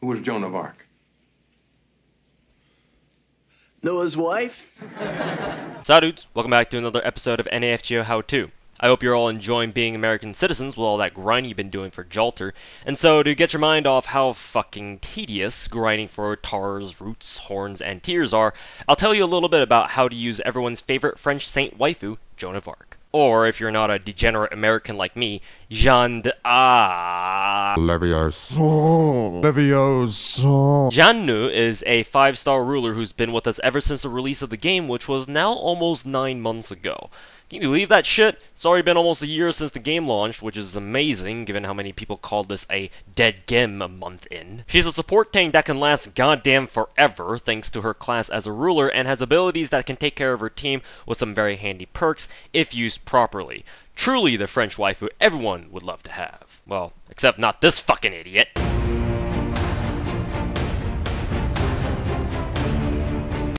Who was Joan of Arc? Noah's wife? Salut! Welcome back to another episode of NAFGO How To. I hope you're all enjoying being American citizens with all that grinding you've been doing for Jalter. And so, to get your mind off how fucking tedious grinding for tars, roots, horns, and tears are, I'll tell you a little bit about how to use everyone's favorite French saint waifu, Joan of Arc. Or, if you're not a degenerate American like me, Jeanne d'Arc. Leviosa. Leviosa. Jeanne is a five star ruler who's been with us ever since the release of the game, which was now almost nine months ago. Can you believe that shit? It's already been almost a year since the game launched, which is amazing given how many people called this a dead game a month in. She's a support tank that can last goddamn forever thanks to her class as a ruler and has abilities that can take care of her team with some very handy perks if used properly. Truly the French waifu everyone would love to have. Well, except not this fucking idiot.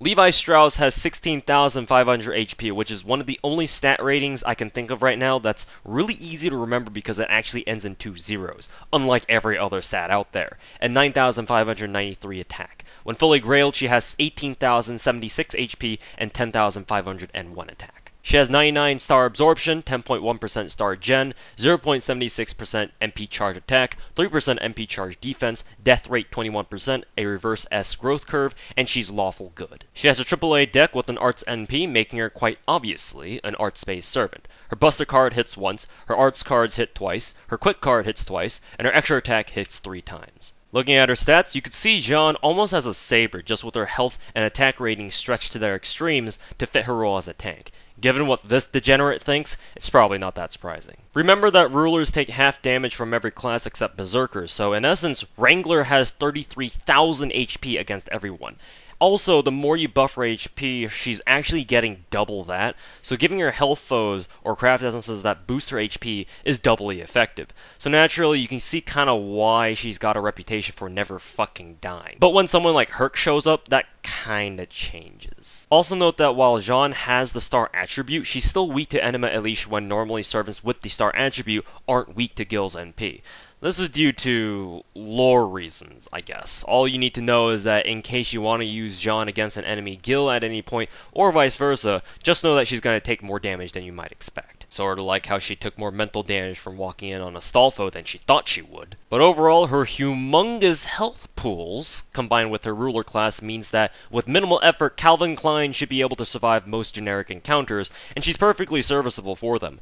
Levi Strauss has 16,500 HP, which is one of the only stat ratings I can think of right now that's really easy to remember because it actually ends in two zeros, unlike every other stat out there, and 9,593 attack. When fully grailed, she has 18,076 HP and 10,501 attack. She has 99 star absorption, 10.1% star gen, 0.76% NP charge attack, 3% NP charge defense, death rate 21%, a reverse S growth curve, and she's lawful good. She has a AAA deck with an arts NP, making her quite obviously an arts based servant. Her Buster card hits once, her arts cards hit twice, her quick card hits twice, and her extra attack hits three times. Looking at her stats, you could see Jeanne almost as a saber, just with her health and attack rating stretched to their extremes to fit her role as a tank. Given what this degenerate thinks, it's probably not that surprising. Remember that rulers take half damage from every class except berserkers, so in essence, Wrangler has 33,000 HP against everyone. Also, the more you buff her HP, she's actually getting double that, so giving her health foes or craft essences that boost her HP is doubly effective. So naturally, you can see kind of why she's got a reputation for never fucking dying. But when someone like Herc shows up, that kinda changes. Also note that while Jean has the star attribute, she's still weak to Enuma Elish when normally servants with the star attribute aren't weak to Gil's NP. This is due to lore reasons, I guess. All you need to know is that in case you want to use Jeanne against an enemy Gil at any point, or vice versa, just know that she's going to take more damage than you might expect. Sort of like how she took more mental damage from walking in on Astolfo than she thought she would. But overall, her humongous health pools, combined with her ruler class, means that with minimal effort, Calvin Klein should be able to survive most generic encounters, and she's perfectly serviceable for them.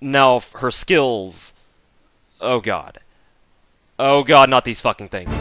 Now, her skills Oh god. Oh god, not these fucking things.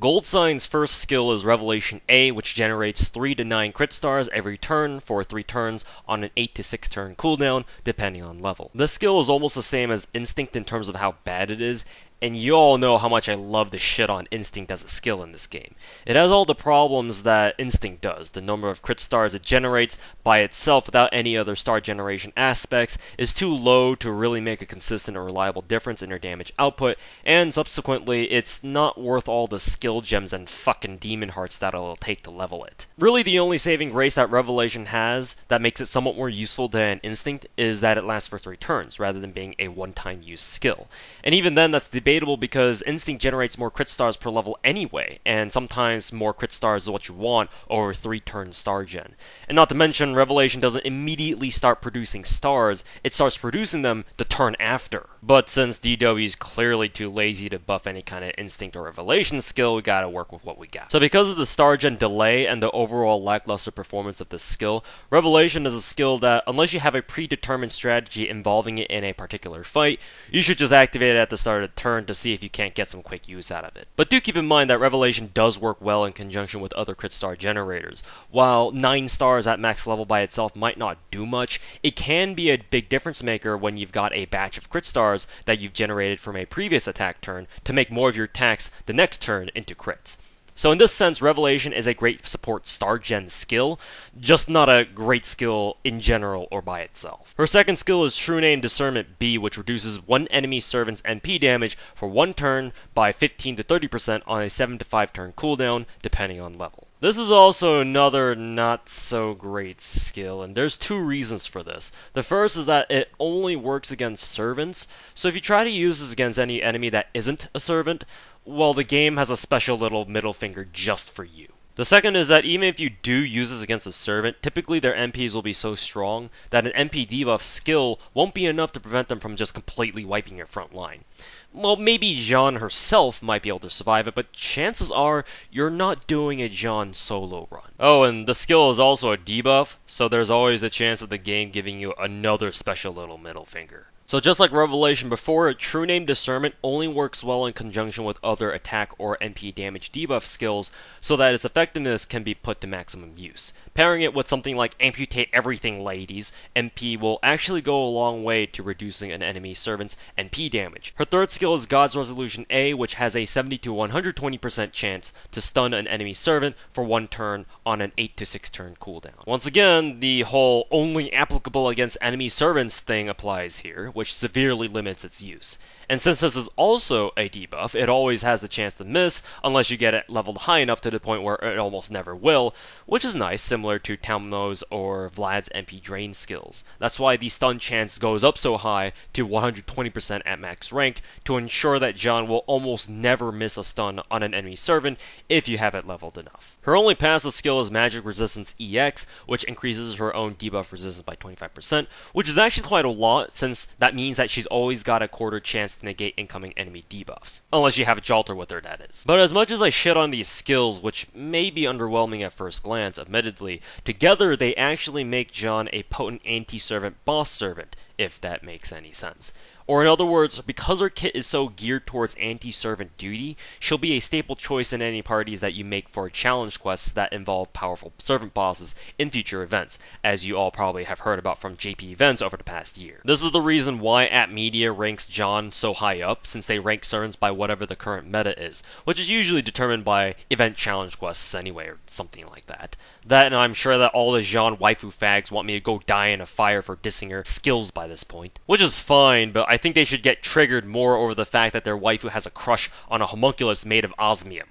Gold Sign's first skill is Revelation A, which generates 3 to 9 crit stars every turn for 3 turns on an 8 to 6 turn cooldown, depending on level. This skill is almost the same as Instinct in terms of how bad it is, and you all know how much I love the shit on Instinct as a skill in this game. It has all the problems that Instinct does. The number of crit stars it generates by itself without any other star generation aspects is too low to really make a consistent or reliable difference in your damage output, and subsequently, it's not worth all the skill gems and fucking demon hearts that it'll take to level it. Really, the only saving grace that Revelation has that makes it somewhat more useful than Instinct is that it lasts for 3 turns, rather than being a one-time use skill. And even then, that's the debatable because Instinct generates more crit stars per level anyway, and sometimes more crit stars is what you want over 3 turn star gen. And not to mention, Revelation doesn't immediately start producing stars, it starts producing them the turn after. But since DW is clearly too lazy to buff any kind of Instinct or Revelation skill, we gotta work with what we got. So because of the star gen delay and the overall lackluster performance of this skill, Revelation is a skill that, unless you have a predetermined strategy involving it in a particular fight, you should just activate it at the start of the turn to see if you can't get some quick use out of it. But do keep in mind that Revelation does work well in conjunction with other crit star generators. While 9 stars at max level by itself might not do much, it can be a big difference maker when you've got a batch of crit stars that you've generated from a previous attack turn to make more of your attacks the next turn into crits. So in this sense, Revelation is a great support star gen skill, just not a great skill in general or by itself. Her second skill is True Name Discernment B, which reduces one enemy servant's NP damage for one turn by 15 to 30% on a 7 to 5 turn cooldown, depending on level. This is also another not so great skill, and there's two reasons for this. The first is that it only works against servants, so if you try to use this against any enemy that isn't a servant, well, the game has a special little middle finger just for you. The second is that even if you do use this against a servant, typically their NPs will be so strong that an NP debuff skill won't be enough to prevent them from just completely wiping your front line. Well, maybe Jeanne herself might be able to survive it, but chances are you're not doing a Jeanne solo run. Oh, and the skill is also a debuff, so there's always a chance of the game giving you another special little middle finger. So just like Revelation before, True Name Discernment only works well in conjunction with other attack or NP damage debuff skills so that its effectiveness can be put to maximum use. Pairing it with something like Amputate Everything Ladies, MP will actually go a long way to reducing an enemy servant's NP damage. Her third skill is God's Resolution A, which has a 70 to 120% chance to stun an enemy servant for one turn on an 8 to 6 turn cooldown. Once again, the whole only applicable against enemy servants thing applies here, which severely limits its use. And since this is also a debuff, it always has the chance to miss unless you get it leveled high enough to the point where it almost never will, which is nice, similar to Tammo's or Vlad's NP drain skills. That's why the stun chance goes up so high to 120% at max rank to ensure that John will almost never miss a stun on an enemy servant if you have it leveled enough. Her only passive skill is Magic Resistance EX, which increases her own debuff resistance by 25%, which is actually quite a lot since that means that she's always got a quarter chance to negate incoming enemy debuffs. Unless you have a Jalter with her, that is. But as much as I shit on these skills, which may be underwhelming at first glance, admittedly, together they actually make John a potent anti-servant boss servant, if that makes any sense. Or in other words, because her kit is so geared towards anti-servant duty, she'll be a staple choice in any parties that you make for challenge quests that involve powerful servant bosses in future events, as you all probably have heard about from JP events over the past year. This is the reason why App Media ranks John so high up, since they rank servants by whatever the current meta is, which is usually determined by event challenge quests anyway, or something like that. That, and I'm sure that all the Jeanne waifu fags want me to go die in a fire for dissing her skills by this point. Which is fine, but I think they should get triggered more over the fact that their waifu has a crush on a homunculus made of osmium.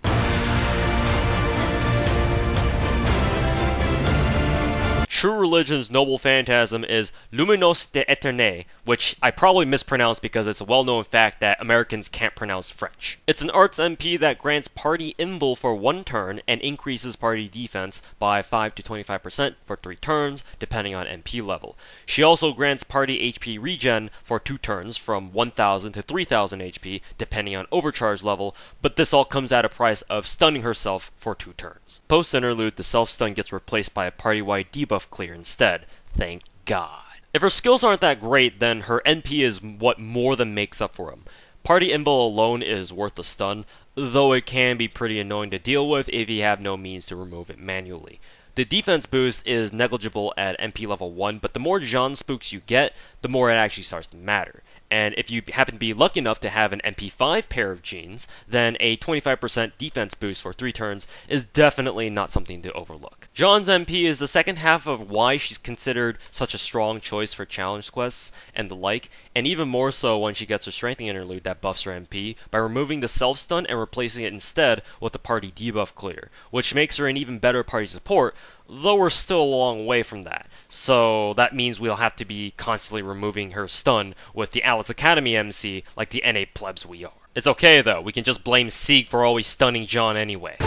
True Religion's noble phantasm is Luminos de Eterne, which I probably mispronounced because it's a well known fact that Americans can't pronounce French. It's an arts NP that grants party invul for one turn and increases party defense by 5 to 25% for 3 turns, depending on NP level. She also grants party HP regen for 2 turns from 1000 to 3000 HP, depending on overcharge level, but this all comes at a price of stunning herself for 2 turns. Post interlude, the self stun gets replaced by a party wide debuff clear instead. Thank God. If her skills aren't that great, then her NP is what more than makes up for them. Party Invul alone is worth a stun, though it can be pretty annoying to deal with if you have no means to remove it manually. The defense boost is negligible at NP level 1, but the more Jeanne spooks you get, the more it actually starts to matter. And if you happen to be lucky enough to have an NP5 pair of jeans, then a 25% defense boost for 3 turns is definitely not something to overlook. Jeanne's NP is the second half of why she's considered such a strong choice for challenge quests and the like, and even more so when she gets her strengthening interlude that buffs her NP by removing the self stun and replacing it instead with the party debuff clear, which makes her an even better party support, though we're still a long way from that. So that means we'll have to be constantly removing her stun with the Atlas Academy MC like the NA plebs we are. It's okay though, we can just blame Sieg for always stunning John anyway.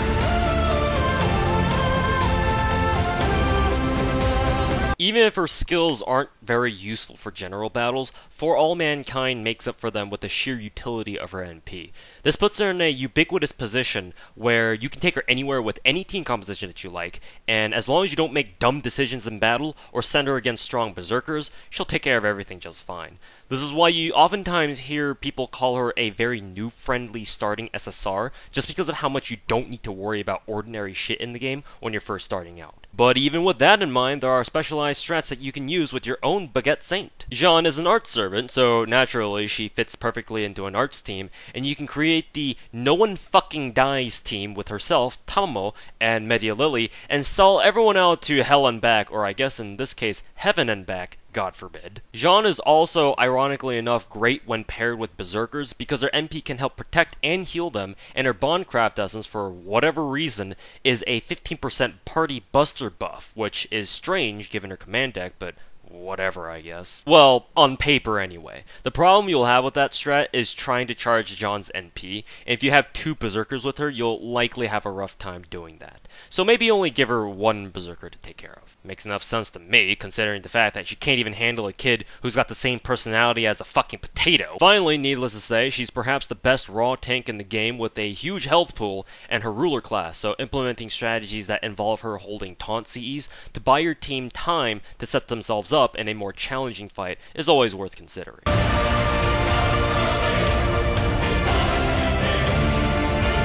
Even if her skills aren't very useful for general battles, For All Mankind makes up for them with the sheer utility of her NP. This puts her in a ubiquitous position where you can take her anywhere with any team composition that you like, and as long as you don't make dumb decisions in battle or send her against strong berserkers, she'll take care of everything just fine. This is why you oftentimes hear people call her a very new friendly starting SSR, just because of how much you don't need to worry about ordinary shit in the game when you're first starting out. But even with that in mind, there are specialized strats that you can use with your own Baguette Saint. Jean is an arts servant, so naturally she fits perfectly into an arts team, and you can create the No One Fucking Dies team with herself, Tammo, and Medea Lily, and stall everyone out to hell and back, or I guess in this case, heaven and back, God forbid. Jean is also, ironically enough, great when paired with Berserkers because her MP can help protect and heal them, and her Bondcraft Essence, for whatever reason, is a 15% party buster buff, which is strange given her command deck, but whatever, I guess. Well, on paper anyway. The problem you'll have with that strat is trying to charge Jean's NP, and if you have two Berserkers with her, you'll likely have a rough time doing that. So maybe only give her one Berserker to take care of. Makes enough sense to me, considering the fact that she can't even handle a kid who's got the same personality as a fucking potato. Finally, needless to say, she's perhaps the best raw tank in the game with a huge health pool and her ruler class, so implementing strategies that involve her holding taunt CEs to buy your team time to set themselves up in a more challenging fight is always worth considering.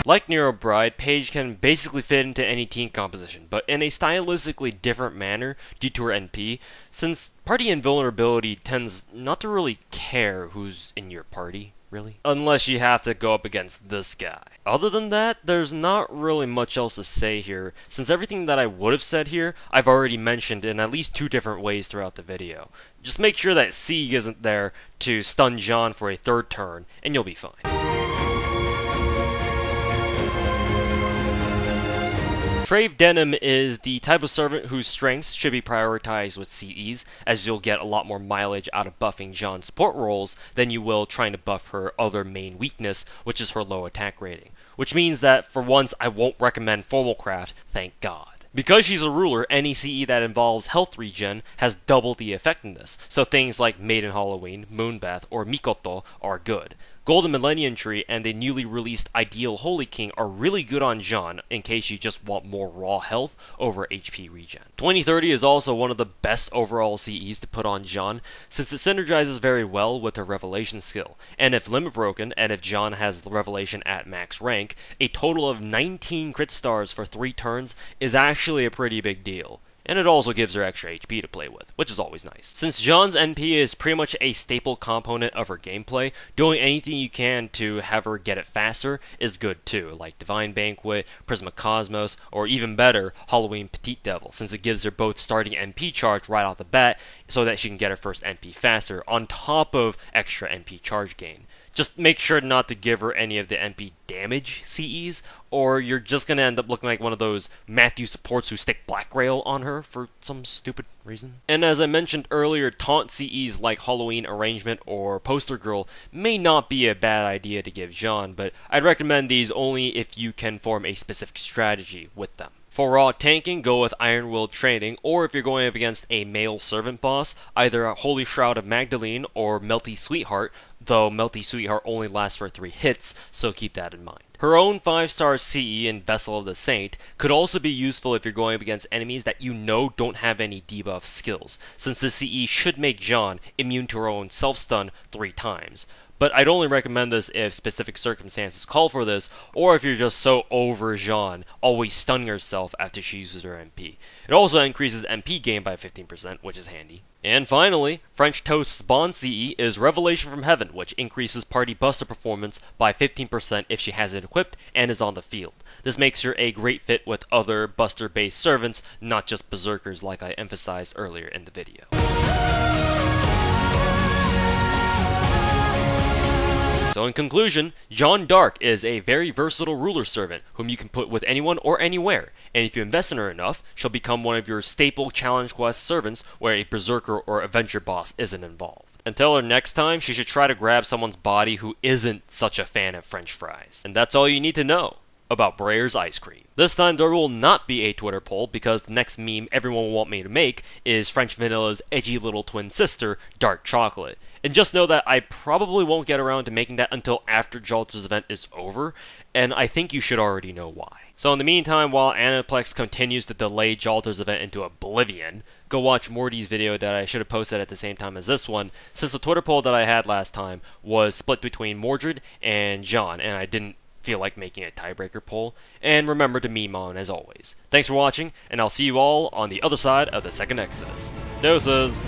Like Nero Bride, Paige can basically fit into any team composition, but in a stylistically different manner due to her NP, since party invulnerability tends not to really care who's in your party, really. Unless you have to go up against this guy. Other than that, there's not really much else to say here, since everything that I would have said here, I've already mentioned in at least two different ways throughout the video. Just make sure that Sieg isn't there to stun Jean for a third turn, and you'll be fine. Trave Denim is the type of servant whose strengths should be prioritized with CEs, as you'll get a lot more mileage out of buffing Jean's support roles than you will trying to buff her other main weakness, which is her low attack rating. Which means that for once I won't recommend Formal Craft, thank God. Because she's a ruler, any CE that involves health regen has double the effectiveness, so things like Maid in Halloween, Moonbath, or Mikoto are good. Golden Millennium Tree and the newly released Ideal Holy King are really good on Jean in case you just want more raw health over HP regen. 2030 is also one of the best overall CEs to put on Jean since it synergizes very well with her Revelation skill, and if limit broken and if Jean has the Revelation at max rank, a total of 19 crit stars for 3 turns is actually a pretty big deal and it also gives her extra HP to play with, which is always nice. Since Jean's NP is pretty much a staple component of her gameplay, doing anything you can to have her get it faster is good too, like Divine Banquet, Prisma Cosmos, or even better, Halloween Petite Devil, since it gives her both starting NP charge right off the bat so that she can get her first NP faster, on top of extra NP charge gain. Just make sure not to give her any of the NP damage CEs, or you're just going to end up looking like one of those Matthew supports who stick Black Grail on her for some stupid reason. And as I mentioned earlier, taunt CEs like Halloween Arrangement or Poster Girl may not be a bad idea to give Jean, but I'd recommend these only if you can form a specific strategy with them. For raw tanking, go with Iron Will Training, or if you're going up against a male servant boss, either Holy Shroud of Magdalene or Melty Sweetheart, though Melty Sweetheart only lasts for 3 hits, so keep that in mind. Her own 5 star CE in Vessel of the Saint could also be useful if you're going up against enemies that you know don't have any debuff skills, since the CE should make Jean immune to her own self stun 3 times. But I'd only recommend this if specific circumstances call for this, or if you're just so over Jean, always stunning herself after she uses her NP. It also increases NP gain by 15%, which is handy. And finally, French Toast's Bond CE is Revelation from Heaven, which increases party buster performance by 15% if she has it equipped and is on the field. This makes her a great fit with other buster based servants, not just berserkers like I emphasized earlier in the video. So in conclusion, Jeanne d'Arc is a very versatile ruler servant whom you can put with anyone or anywhere, and if you invest in her enough, she'll become one of your staple challenge quest servants where a berserker or adventure boss isn't involved. Until her next time, she should try to grab someone's body who isn't such a fan of french fries. And that's all you need to know about Breyer's ice cream. This time there will not be a Twitter poll because the next meme everyone will want me to make is French Vanilla's edgy little twin sister, Dark Chocolate. And just know that I probably won't get around to making that until after Jalter's event is over, and I think you should already know why. So in the meantime, while Aniplex continues to delay Jalter's event into oblivion, go watch Morty's video that I should have posted at the same time as this one, since the Twitter poll that I had last time was split between Mordred and John, and I didn't feel like making a tiebreaker poll. And remember to meme on as always. Thanks for watching, and I'll see you all on the other side of the second Exodus. Doses!